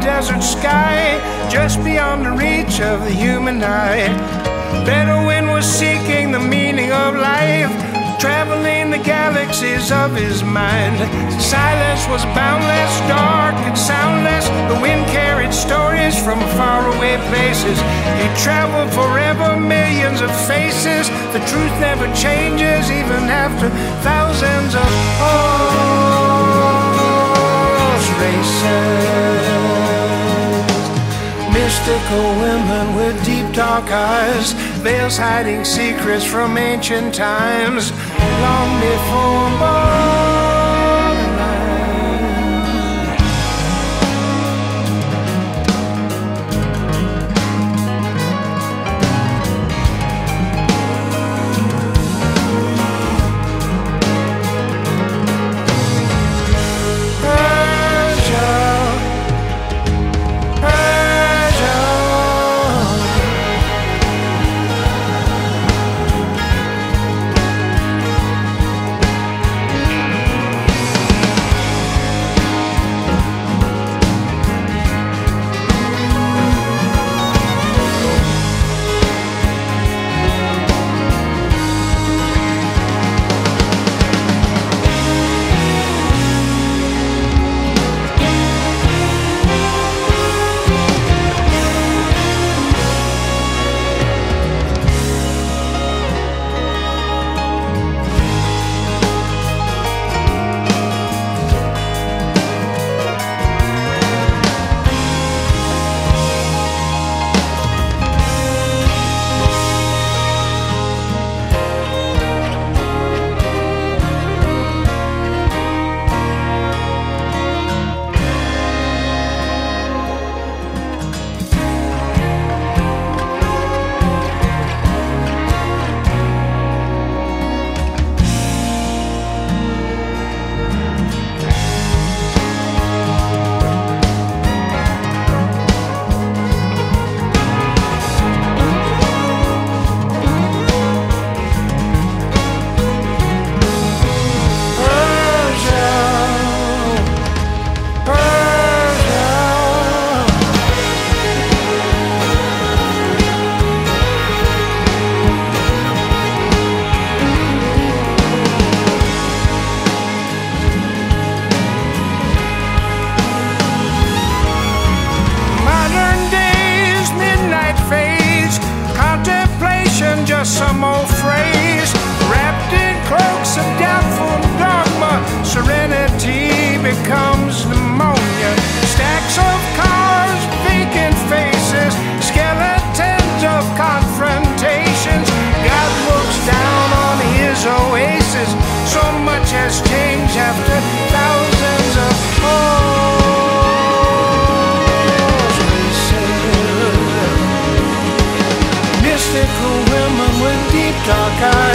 desert sky, just beyond the reach of the human eye. Bedouin was seeking the meaning of life, traveling the galaxies of his mind. Silence was boundless, dark and soundless. The wind carried stories from faraway places. He traveled forever, millions of faces. The truth never changes, even after thousands mystical women with deep dark eyes, veils hiding secrets from ancient times, long before borderline. Some old phrase. Wrapped in cloaks of doubtful dogma, serenity becomes pneumonia. Stacks of cars, vacant faces, skeletons of confrontations. God looks down on his oasis. So much has changed after thousands of races mystical women